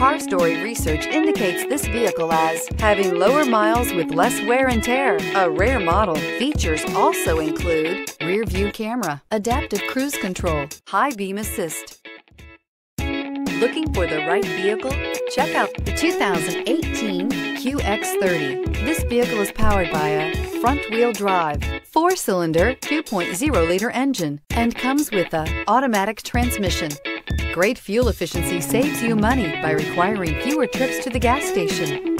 CarStory research indicates this vehicle as having lower miles with less wear and tear. A rare model. Features also include rear view camera, adaptive cruise control, high beam assist. Looking for the right vehicle? Check out the 2018 QX30. This vehicle is powered by a front-wheel drive, four-cylinder, 2.0-liter engine, and comes with a automatic transmission. Great fuel efficiency saves you money by requiring fewer trips to the gas station.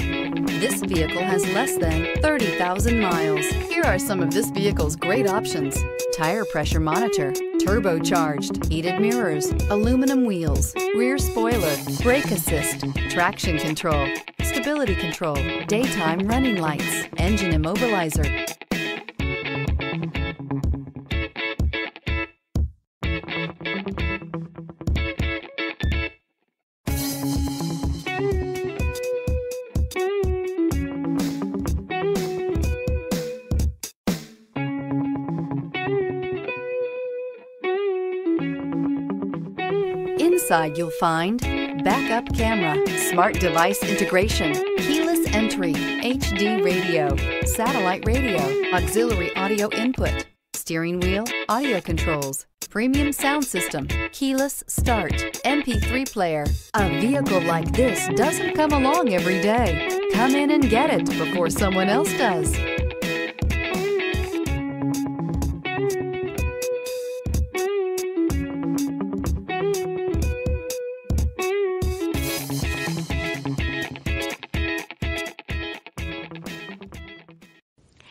This vehicle has less than 30,000 miles. Here are some of this vehicle's great options. Tire pressure monitor, turbocharged, heated mirrors, aluminum wheels, rear spoiler, brake assist, traction control, stability control, daytime running lights, engine immobilizer, Inside you'll find backup camera, smart device integration, keyless entry, HD radio, satellite radio, auxiliary audio input, steering wheel, audio controls, premium sound system, keyless start, MP3 player. A vehicle like this doesn't come along every day. Come in and get it before someone else does.